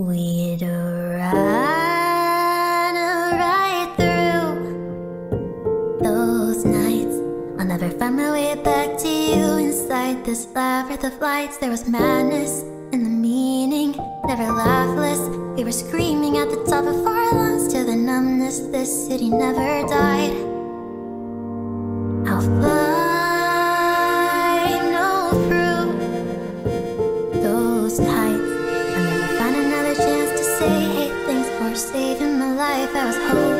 We'd run right through those nights. I'll never find my way back to you inside this labyrinth of lights. There was madness in the meaning, never laughless. We were screaming at the top of our lungs till the numbness. This city never died. asshole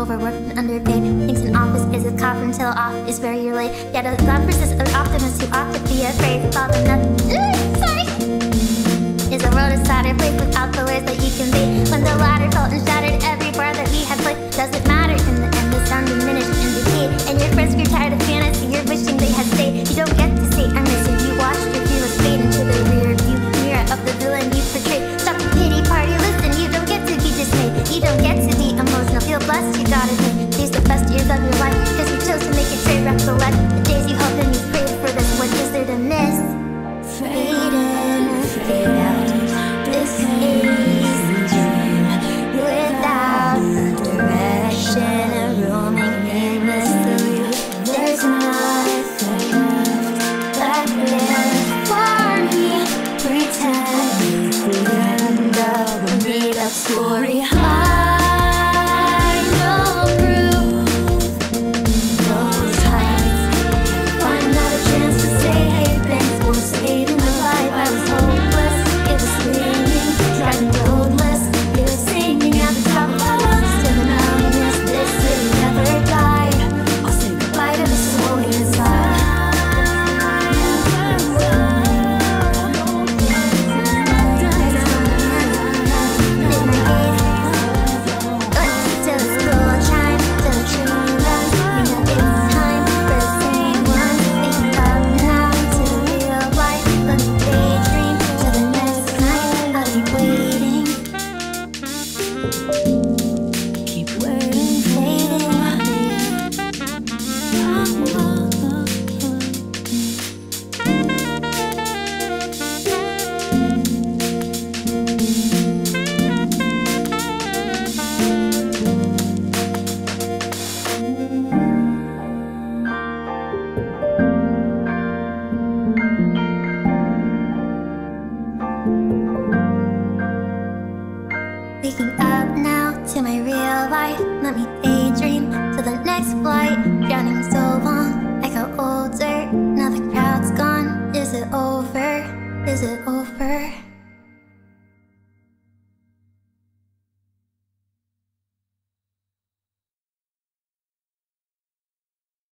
overworked and underpaid. Thinks an office is a coffin until off is where you're late. Yet a lovers is an optimist who ought to be afraid. Father, nothing. blessed you got it.